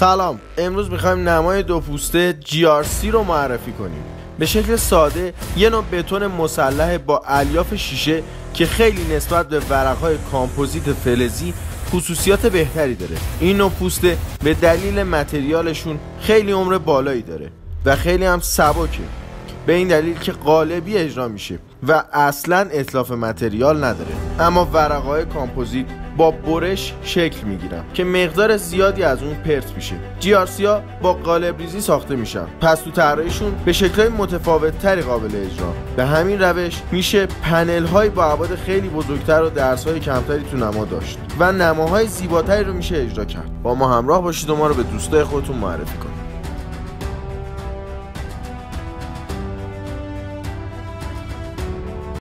سلام. امروز می‌خوایم نمای دو پوسته GRC رو معرفی کنیم. به شکل ساده یه نوع بتون مسلح با الیاف شیشه که خیلی نسبت به ورقهای کامپوزیت فلزی خصوصیات بهتری داره. این نوع پوسته به دلیل متریالشون خیلی عمر بالایی داره و خیلی هم سبکه. به این دلیل که قالبی اجرا میشه و اصلا اتلاف متریال نداره. اما ورقهای کامپوزیت با برش شکل می‌گیرن که مقدار زیادی از اون پرت میشه. جی ها با قالب ریزی ساخته میشن. پس تو طراحیشون به شکلهای متفاوت تری قابل اجرا. به همین روش میشه پنل های با ابعاد خیلی بزرگتر و درس های کمتری تو نما داشت و نماهای زیباتری رو میشه اجرا کرد. با ما همراه باشید و ما رو به دوستای خودتون معرفی کنید.